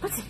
不去